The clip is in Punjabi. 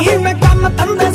ਨਹੀਂ ਮੈਂ ਕੰਮ ਤੰਦੇ